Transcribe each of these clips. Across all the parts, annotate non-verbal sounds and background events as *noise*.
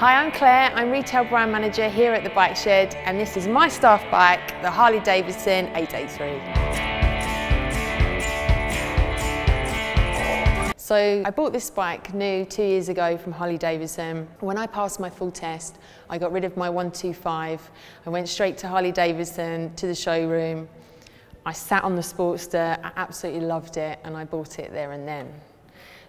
Hi, I'm Clare. I'm Retail Brand Manager here at the Bike Shed and this is my staff bike, the Harley Davidson 883. So I bought this bike new two years ago from Harley Davidson. When I passed my full test, I got rid of my 125. I went straight to Harley Davidson to the showroom. I sat on the Sportster, I absolutely loved it and I bought it there and then.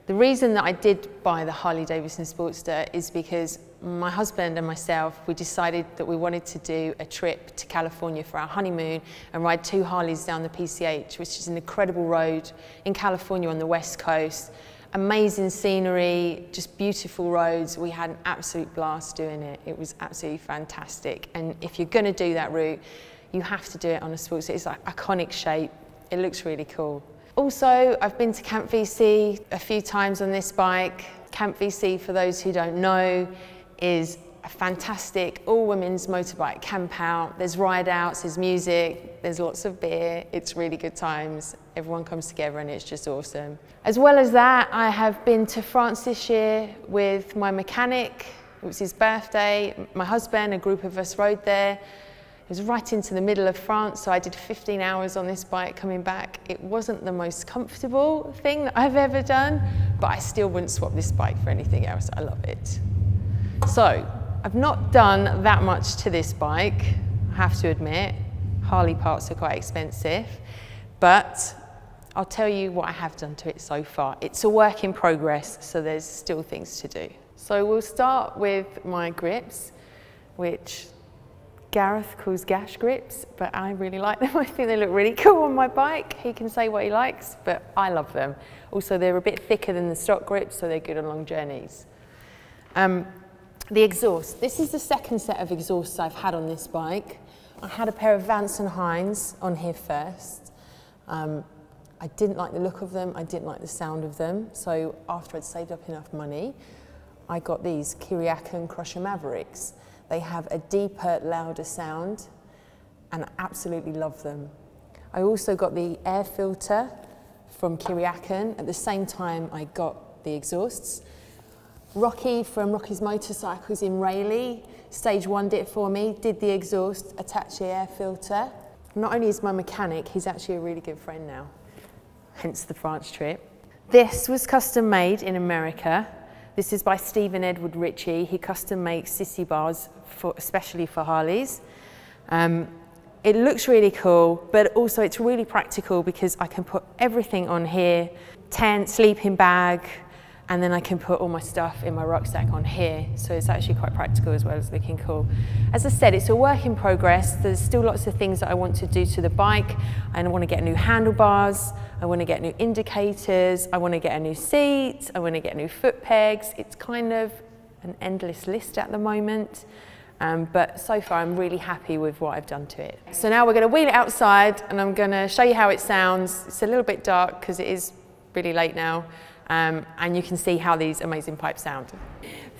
The reason that I did buy the Harley Davidson Sportster is because my husband and myself, we decided that we wanted to do a trip to California for our honeymoon and ride two Harleys down the PCH, which is an incredible road in California on the west coast. Amazing scenery, just beautiful roads. We had an absolute blast doing it. It was absolutely fantastic. And if you're gonna do that route, you have to do it on a Sportster. It's like iconic shape. It looks really cool. Also, I've been to Camp VC a few times on this bike. Camp VC, for those who don't know, is a fantastic all-women's motorbike camp out. There's ride outs, there's music, there's lots of beer. It's really good times. Everyone comes together and it's just awesome. As well as that, I have been to France this year with my mechanic. It was his birthday. My husband, a group of us rode there. It was right into the middle of France, so I did 15 hours on this bike coming back. It wasn't the most comfortable thing that I've ever done, but I still wouldn't swap this bike for anything else. I love it. So, I've not done that much to this bike, I have to admit. Harley parts are quite expensive, but I'll tell you what I have done to it so far. It's a work in progress, so there's still things to do. So we'll start with my grips, which Gareth calls gash grips, but I really like them. *laughs* I think they look really cool on my bike. He can say what he likes, but I love them. Also, they're a bit thicker than the stock grips, so they're good on long journeys. Um, the exhaust. This is the second set of exhausts I've had on this bike. I had a pair of Vance and Hines on here first. Um, I didn't like the look of them, I didn't like the sound of them, so after I'd saved up enough money, I got these Kuryakyn Crusher Mavericks. They have a deeper, louder sound and I absolutely love them. I also got the air filter from Kuryakyn. At the same time, I got the exhausts. Rocky from Rocky's Motorcycles in Rayleigh, stage one did it for me, did the exhaust, attached the air filter. Not only is my mechanic, he's actually a really good friend now, hence the France trip. This was custom made in America this is by Steven Edward Richie. He custom makes sissy bars, for, especially for Harleys. Um, it looks really cool, but also it's really practical because I can put everything on here, tent, sleeping bag, and then I can put all my stuff in my rucksack on here. So it's actually quite practical as well as looking cool. As I said, it's a work in progress. There's still lots of things that I want to do to the bike. And I want to get new handlebars. I want to get new indicators. I want to get a new seat. I want to get new foot pegs. It's kind of an endless list at the moment. Um, but so far I'm really happy with what I've done to it. So now we're going to wheel it outside and I'm going to show you how it sounds. It's a little bit dark because it is really late now um, and you can see how these amazing pipes sound.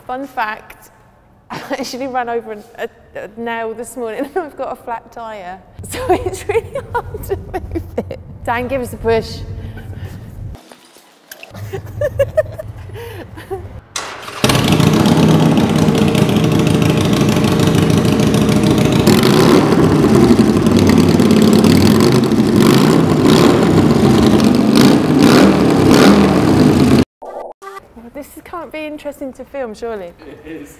Fun fact, *laughs* I actually ran over a, a, nail this morning *laughs* and I've got a flat tyre. So *laughs* it's really hard to move it. Dan, give us a push. Oh, this can't be interesting to film, surely. It is.